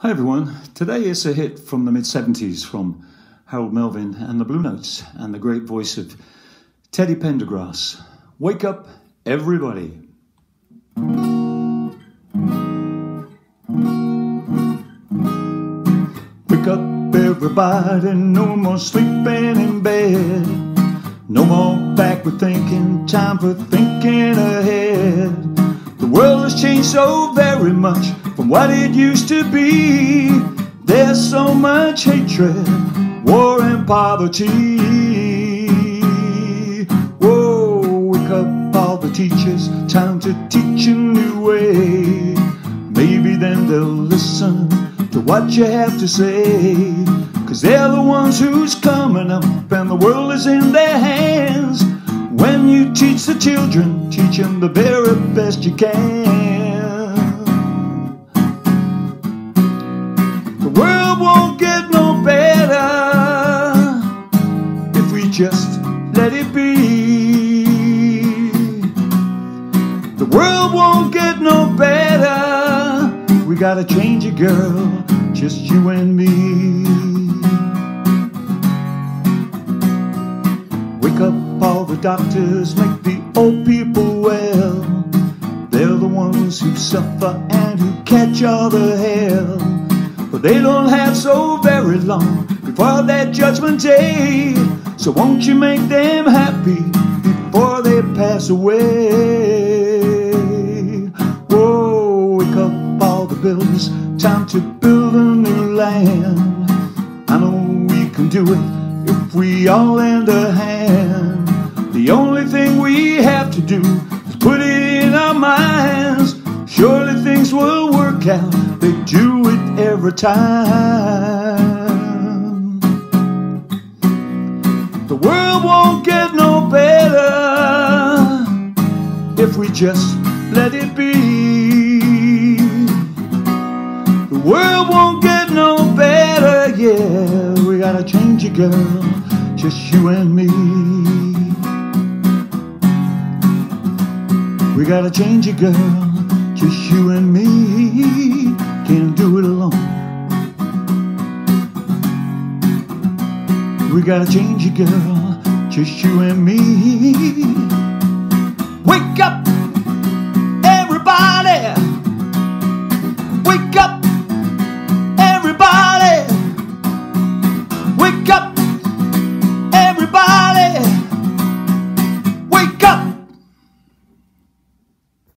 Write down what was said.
Hi everyone, today is a hit from the mid 70s from Harold Melvin and the Blue Notes and the great voice of Teddy Pendergrass. Wake up, everybody. Wake up, everybody, no more sleeping in bed. No more backward thinking, time for thinking ahead. World has changed so very much from what it used to be. There's so much hatred, war, and poverty. Whoa, wake up all the teachers, time to teach a new way. Maybe then they'll listen to what you have to say. Cause they're the ones who's coming up, and the world is in their hands. When you teach the children, teach them the very best you can. The world won't get no better if we just let it be. The world won't get no better. We gotta change it, girl, just you and me. Doctors, make the old people well. They're the ones who suffer and who catch all the hell. But they don't have so very long before that judgment day. So won't you make them happy before they pass away? Whoa, wake up all the builders, time to build a new land. I know we can do it if we all lend a hand. Will they do it every time. The world won't get no better if we just let it be. The world won't get no better, yeah. We gotta change it, girl, just you and me. We gotta change it, girl, just you and me. Can't do it alone. We gotta change it, girl, just you and me. Wake up!